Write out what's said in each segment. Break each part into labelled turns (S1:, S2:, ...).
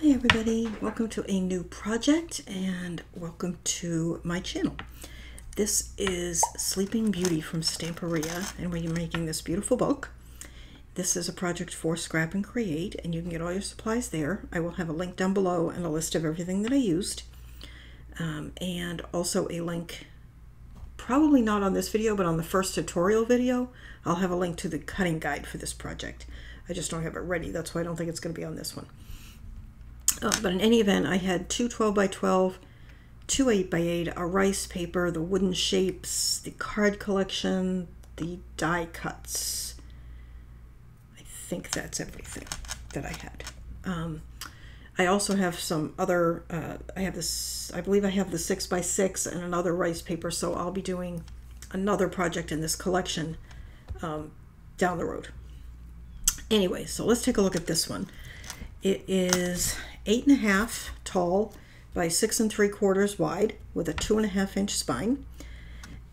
S1: Hi everybody, welcome to a new project and welcome to my channel. This is Sleeping Beauty from Stamperia and we're making this beautiful book. This is a project for Scrap and Create and you can get all your supplies there. I will have a link down below and a list of everything that I used um, and also a link probably not on this video but on the first tutorial video I'll have a link to the cutting guide for this project. I just don't have it ready that's why I don't think it's going to be on this one. Uh, but in any event, I had two 12 by 12, two 8 by 8, a rice paper, the wooden shapes, the card collection, the die cuts. I think that's everything that I had. Um, I also have some other, uh, I have this, I believe I have the 6 by 6 and another rice paper, so I'll be doing another project in this collection um, down the road. Anyway, so let's take a look at this one. It is eight and a half tall by six and three quarters wide with a two and a half inch spine.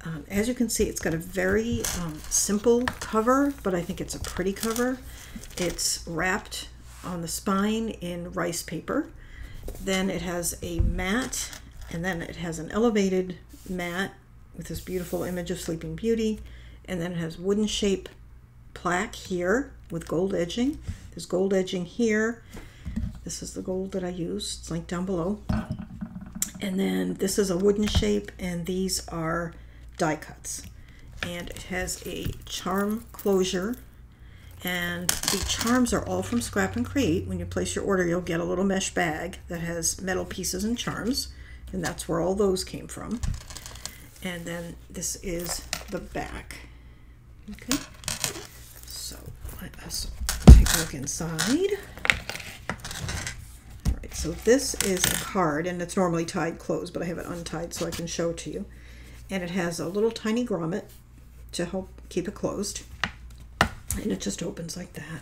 S1: Um, as you can see, it's got a very um, simple cover, but I think it's a pretty cover. It's wrapped on the spine in rice paper. Then it has a mat, and then it has an elevated mat with this beautiful image of Sleeping Beauty. And then it has wooden shape plaque here with gold edging. There's gold edging here this is the gold that I used. It's linked down below. Uh-huh. And then this is a wooden shape, and these are die cuts. And it has a charm closure. And the charms are all from Scrap and Create. When you place your order, you'll get a little mesh bag that has metal pieces and charms. And that's where all those came from. And then this is the back. Okay. So let us take a look inside. So this is a card, and it's normally tied closed, but I have it untied so I can show it to you. And it has a little tiny grommet to help keep it closed. And it just opens like that.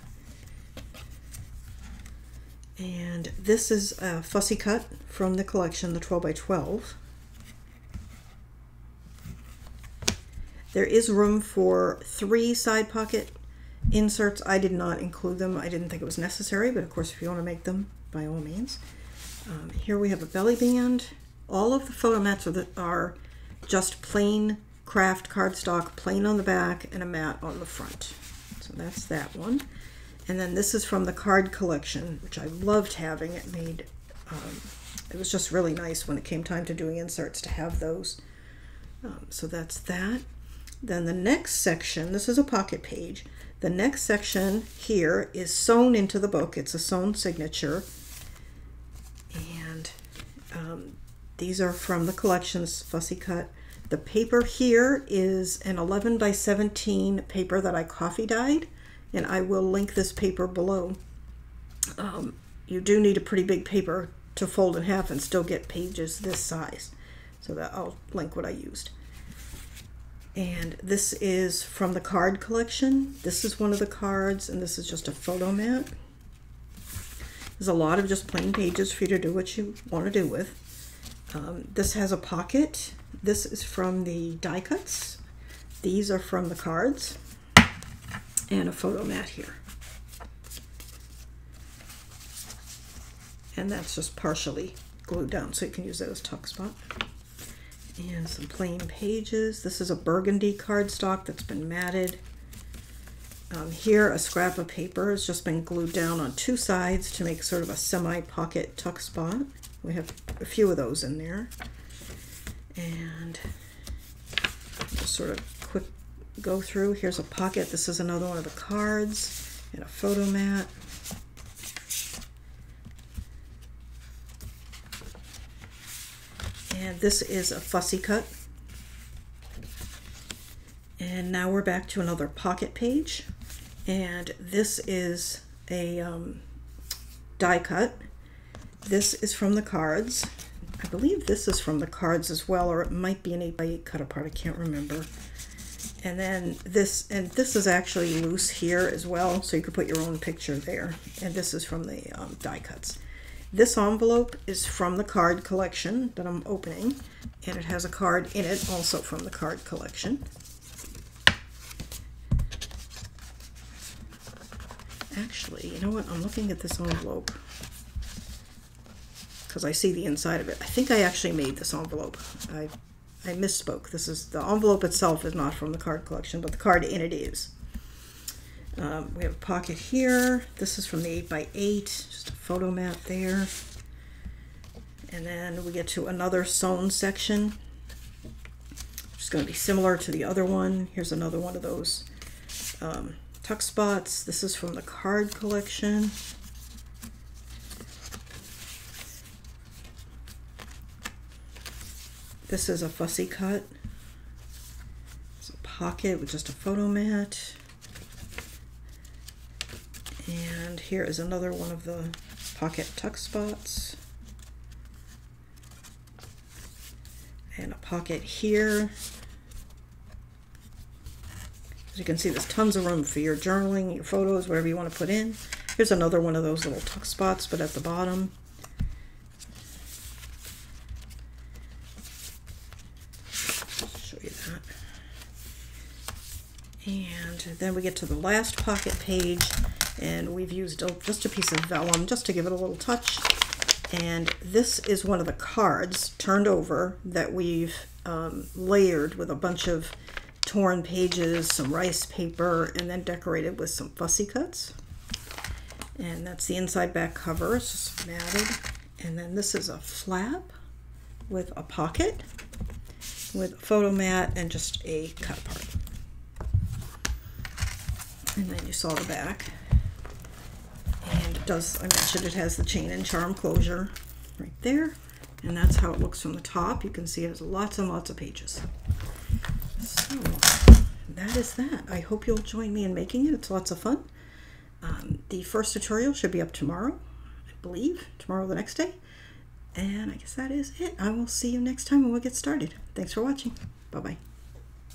S1: And this is a fussy cut from the collection, the 12 by 12. There is room for three side pocket inserts. I did not include them. I didn't think it was necessary, but of course if you want to make them, by all means. Um, here we have a belly band. All of the photo mats are, the, are just plain craft cardstock, plain on the back, and a mat on the front. So that's that one. And then this is from the card collection, which I loved having. It made, um, it was just really nice when it came time to doing inserts to have those. Um, so that's that. Then the next section, this is a pocket page. The next section here is sewn into the book. It's a sewn signature. Um, these are from the collections Fussy Cut. The paper here is an 11 by 17 paper that I coffee dyed, and I will link this paper below. Um, you do need a pretty big paper to fold in half and still get pages this size. So that I'll link what I used. And this is from the card collection. This is one of the cards, and this is just a photo mat. There's a lot of just plain pages for you to do what you want to do with. Um, this has a pocket. This is from the die cuts. These are from the cards. And a photo mat here. And that's just partially glued down, so you can use that as tuck spot. And some plain pages. This is a burgundy cardstock that's been matted. Um, here, a scrap of paper has just been glued down on two sides to make sort of a semi-pocket tuck spot. We have a few of those in there. And just sort of quick go through. Here's a pocket. This is another one of the cards and a photo mat. And this is a fussy cut. And now we're back to another pocket page and this is a um, die cut. This is from the cards. I believe this is from the cards as well, or it might be an 8 by 8 cut apart, I can't remember. And then this, and this is actually loose here as well, so you could put your own picture there. And this is from the um, die cuts. This envelope is from the card collection that I'm opening, and it has a card in it also from the card collection. Actually, you know what? I'm looking at this envelope. because I see the inside of it. I think I actually made this envelope. I, I misspoke. This is the envelope itself is not from the card collection, but the card in it is. Um, we have a pocket here. This is from the 8x8, just a photo mat there. And then we get to another sewn section. It's going to be similar to the other one. Here's another one of those um, tuck spots. This is from the card collection. This is a fussy cut. It's a pocket with just a photo mat. And here is another one of the pocket tuck spots. And a pocket here. As you can see, there's tons of room for your journaling, your photos, whatever you want to put in. Here's another one of those little tuck spots, but at the bottom. Show you that. And then we get to the last pocket page, and we've used just a piece of vellum just to give it a little touch. And this is one of the cards turned over that we've um, layered with a bunch of torn pages, some rice paper, and then decorated with some fussy cuts. And that's the inside back cover, it's just matted. And then this is a flap with a pocket with a photo mat and just a cut part. And then you saw the back. And it does, I mentioned it has the chain and charm closure right there. And that's how it looks from the top. You can see it has lots and lots of pages. So that is that. I hope you'll join me in making it. It's lots of fun. Um, the first tutorial should be up tomorrow, I believe. Tomorrow the next day. And I guess that is it. I will see you next time when we get started. Thanks for watching. Bye-bye.